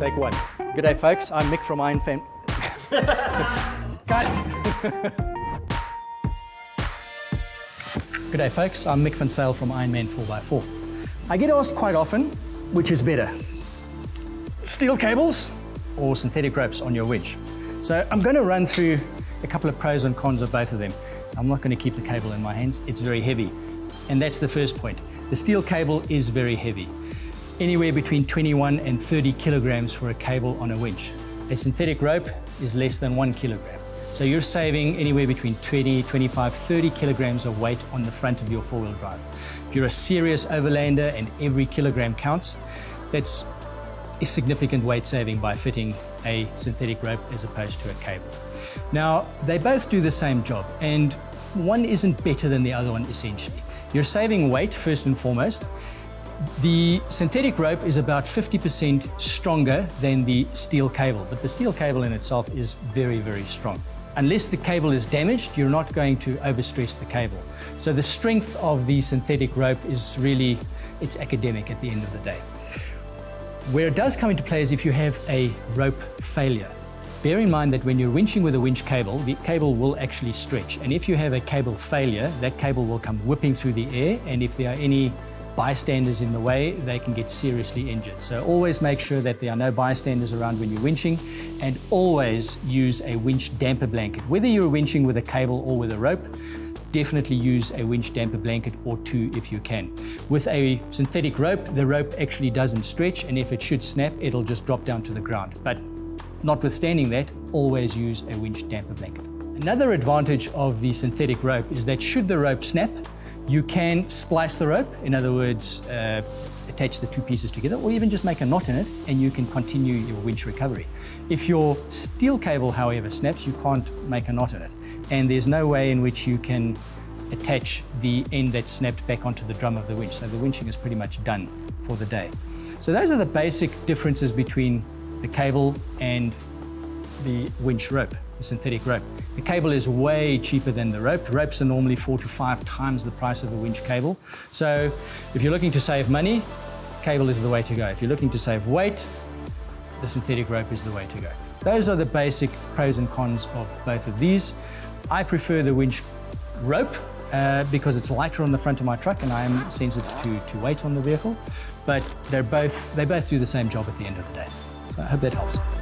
Take one. Good day, folks. I'm Mic from Iron Fam. Cut. Good day, folks. I'm Mic Van Sale from Ironman 4x4. I get asked quite often, which is better, steel cables or synthetic ropes on your winch? So I'm going to run through a couple of pros and cons of both of them. I'm not going to keep the cable in my hands. It's very heavy. And that's the first point. The steel cable is very heavy anywhere between 21 and 30 kilograms for a cable on a winch. A synthetic rope is less than one kilogram. So you're saving anywhere between 20, 25, 30 kilograms of weight on the front of your four-wheel drive. If you're a serious overlander and every kilogram counts, that's a significant weight saving by fitting a synthetic rope as opposed to a cable. Now, they both do the same job and one isn't better than the other one essentially. You're saving weight first and foremost, the synthetic rope is about 50% stronger than the steel cable, but the steel cable in itself is very, very strong. Unless the cable is damaged, you're not going to overstress the cable. So the strength of the synthetic rope is really, it's academic at the end of the day. Where it does come into play is if you have a rope failure. Bear in mind that when you're winching with a winch cable, the cable will actually stretch. And if you have a cable failure, that cable will come whipping through the air. And if there are any bystanders in the way, they can get seriously injured. So always make sure that there are no bystanders around when you're winching and always use a winch damper blanket. Whether you're winching with a cable or with a rope, definitely use a winch damper blanket or two if you can. With a synthetic rope, the rope actually doesn't stretch and if it should snap, it'll just drop down to the ground. But notwithstanding that, always use a winch damper blanket. Another advantage of the synthetic rope is that should the rope snap, you can splice the rope, in other words, uh, attach the two pieces together, or even just make a knot in it, and you can continue your winch recovery. If your steel cable, however, snaps, you can't make a knot in it. And there's no way in which you can attach the end that snapped back onto the drum of the winch. So the winching is pretty much done for the day. So those are the basic differences between the cable and the winch rope, the synthetic rope. The cable is way cheaper than the rope. Ropes are normally four to five times the price of a winch cable. So if you're looking to save money, cable is the way to go. If you're looking to save weight, the synthetic rope is the way to go. Those are the basic pros and cons of both of these. I prefer the winch rope uh, because it's lighter on the front of my truck and I am sensitive to, to weight on the vehicle. But they're both, they both do the same job at the end of the day. So I hope that helps.